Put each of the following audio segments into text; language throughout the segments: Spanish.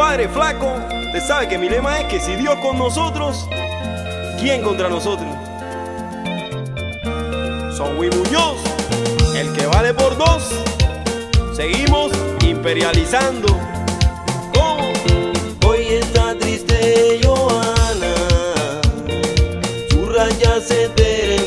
Compadre flaco, usted sabe que mi lema es que si Dios con nosotros, ¿quién contra nosotros? Son Muñoz, el que vale por dos. Seguimos imperializando. Hoy está triste Johanna, su raya se terminó,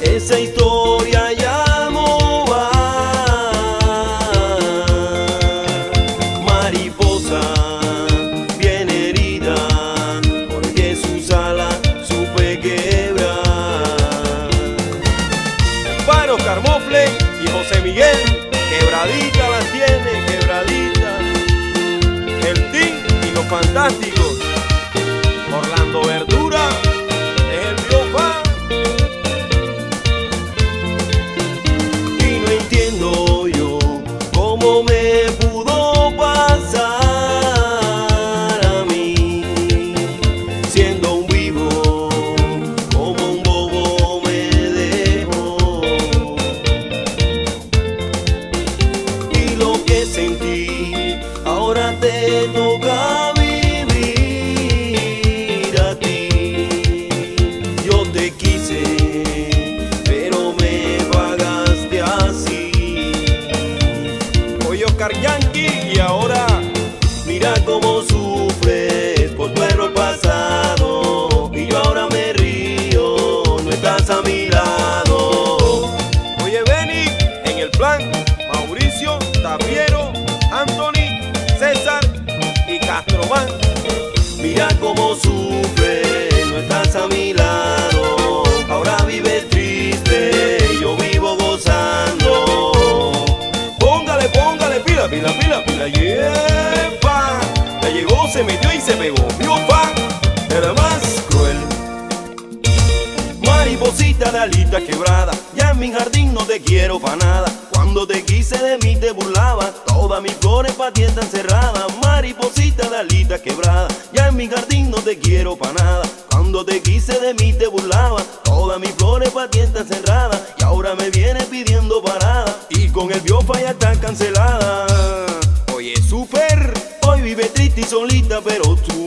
Esa historia ya no va. Mariposa, bien herida, porque sus alas supe quebrar. Paro Carmofle y José Miguel, quebradita las tiene, quebradita. El Team y los fantásticos. Ahora te toca vivir a ti. Yo te quise, pero me pagaste así. Hoy Oscar Yankee y ahora Mira cómo sufres por tu error pasado. Mira cómo sufres, no estás a mi lado. Ahora vives triste, yo vivo gozando. Póngale, póngale, pila, pila, pila, pila, yepa. Ya llegó, se metió y se pegó. Biofa, era más cruel. Mariposita de alita quebrada, ya en mi jardín no te quiero pa' nada. Cuando te quise de mí te burlaba, todas mis flores pa' ti están cerradas. Mariposita de alita quebrada, ya en mi jardín no te quiero pa' nada. Cuando te quise de mí te burlaba, todas mis flores pa' ti están cerradas. Y ahora me vienes pidiendo parada, y con el biofa ya está cancelada. Oye, super. Hoy vive triste y solita, pero tú